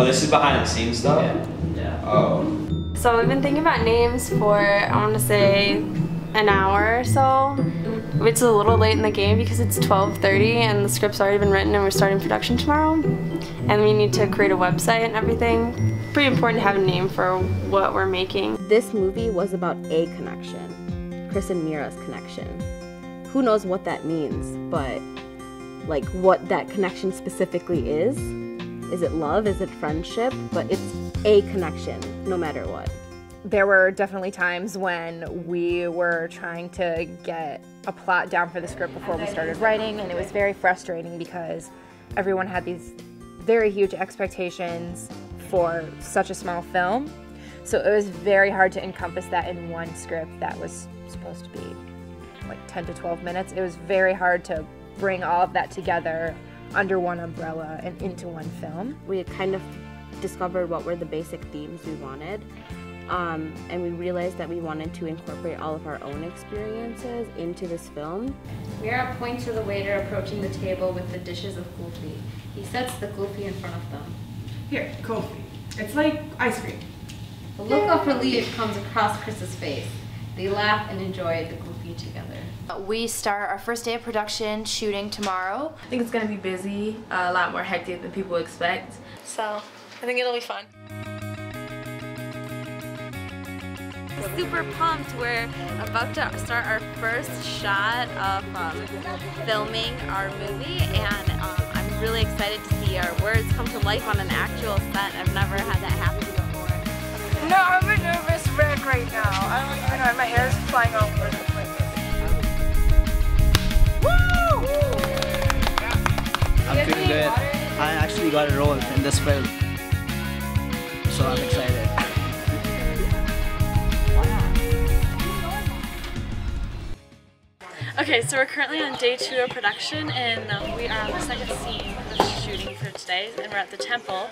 Oh, this is behind the scenes stuff? Yeah. Oh. So we've been thinking about names for, I want to say, an hour or so. It's a little late in the game because it's 12.30 and the script's already been written and we're starting production tomorrow. And we need to create a website and everything. Pretty important to have a name for what we're making. This movie was about a connection, Chris and Mira's connection. Who knows what that means, but like what that connection specifically is. Is it love? Is it friendship? But it's a connection, no matter what. There were definitely times when we were trying to get a plot down for the script before we started writing, and it was very frustrating because everyone had these very huge expectations for such a small film. So it was very hard to encompass that in one script that was supposed to be like 10 to 12 minutes. It was very hard to bring all of that together under one umbrella and into one film. We had kind of discovered what were the basic themes we wanted. Um, and we realized that we wanted to incorporate all of our own experiences into this film. Mira points to the waiter approaching the table with the dishes of kulfi. He sets the kulfi in front of them. Here, kulfi. It's like ice cream. A look of relief comes across Chris's face. They laugh and enjoy the kulfi together. We start our first day of production shooting tomorrow. I think it's going to be busy, uh, a lot more hectic than people expect. So I think it'll be fun. Super pumped. We're about to start our first shot of um, filming our movie and um, I'm really excited to see our words come to life on an actual set. I've never had that happen before. No, I'm nervous right now. I don't even know. My hair is flying all over the place. I'm feeling good. I actually got a role in this film. So I'm excited. Okay, so we're currently on day two of production and um, we are on the second scene of shooting for today and we're at the temple.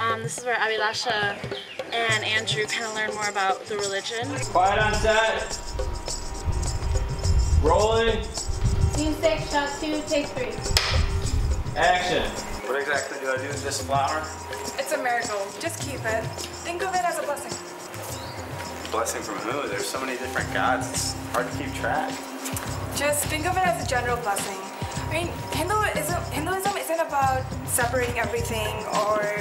Um, this is where Abhilasha and Andrew kind of learn more about the religion. Quiet on set. Rolling. Scene six, shot two, take three. Action. What exactly do I do with this flower? It's a miracle. Just keep it. Think of it as a blessing. Blessing from who? There's so many different gods, it's hard to keep track. Just think of it as a general blessing. I mean, Hinduism, Hinduism isn't about separating everything or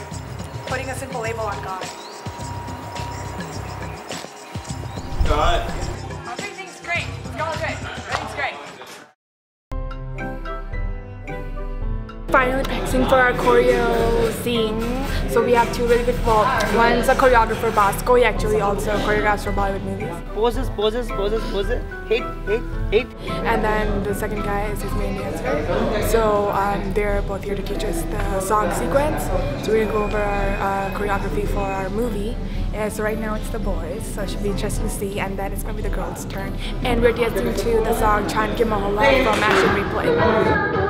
putting a simple label on God. Cut. Everything's great. It's going great. Everything's great. Finally practicing for our choreo scene. So we have two really good, well, one's a choreographer, Bosco. He actually also choreographs for Bollywood movies. Poses, poses, poses, poses. Hit, hit, hit. And then the second guy is his main dancer. So um, they're both here to teach us the song sequence. So we're gonna go over our uh, choreography for our movie. And so right now it's the boys, so it should be interesting to see. And then it's gonna be the girls' turn. And we're dancing to the song Chhan Ke Mohalla from Action Replayy.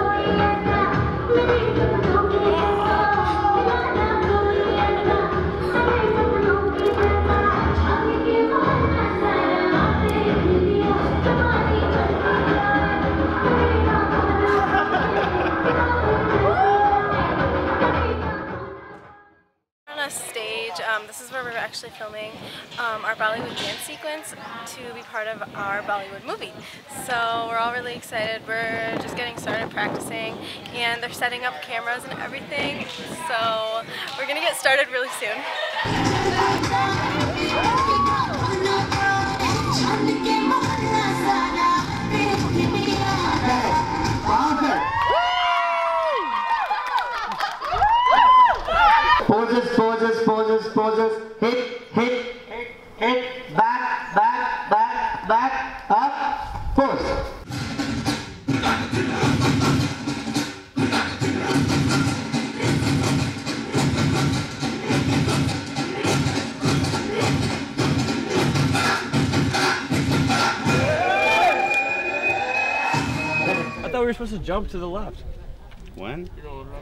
Actually filming um, our Bollywood dance sequence to be part of our Bollywood movie. So we're all really excited. We're just getting started practicing and they're setting up cameras and everything. So we're gonna get started really soon. Poses, poses, poses, poses. Hit, hit, hit, hit. Back, back, back, back. Up. push. I thought we were supposed to jump to the left. When?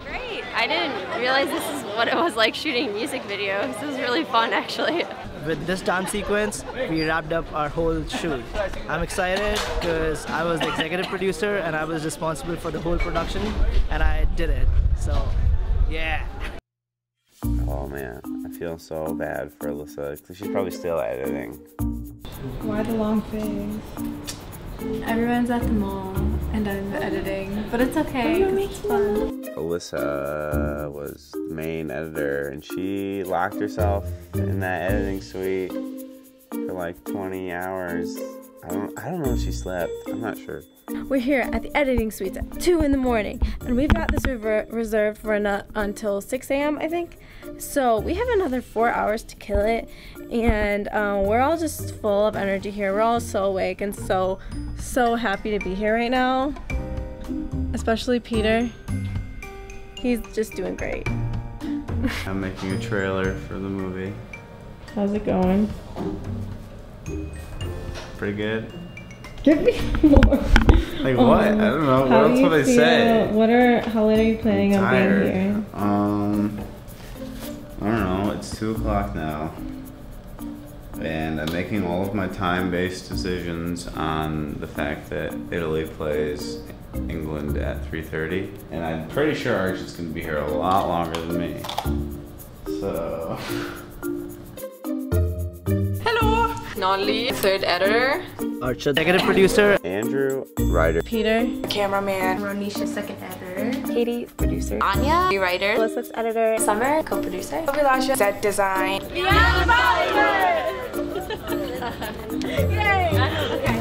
Great! I didn't realize this is what it was like shooting music videos. This is really fun actually. With this dance sequence, we wrapped up our whole shoot. I'm excited because I was the executive producer and I was responsible for the whole production and I did it. So, yeah. Oh man, I feel so bad for Alyssa because she's probably still editing. Why the long face? Everyone's at the mall and I'm editing, but it's okay. 'cause it's fun. Alyssa was the main editor and she locked herself in that editing suite for like 20 hours. I don't, I don't know if she slept. I'm not sure. We're here at the editing suites at 2 in the morning, and we've got this rever- reserved for an- until 6 a.m., I think. So we have another four hours to kill it, and um, we're all just full of energy here. We're all so awake and so, so happy to be here right now, especially Peter. He's just doing great. I'm making a trailer for the movie. How's it going? Pretty good. Give me more. Like what? I don't know. What else would I say? What are, how late are you planning on being here? Um, I don't know. It's two o'clock now, and I'm making all of my time-based decisions on the fact that Italy plays England at 3:30, and I'm pretty sure Archie's gonna be here a lot longer than me. So. Hello! Nolly, third editor. Archit, executive producer. Andrew, writer. Peter. Cameraman. Ronisha, second editor. Katie, producer. Anya, writer. Elizabeth's editor. Summer, co-producer. Abhilasha, set design. Beyond Bollywood!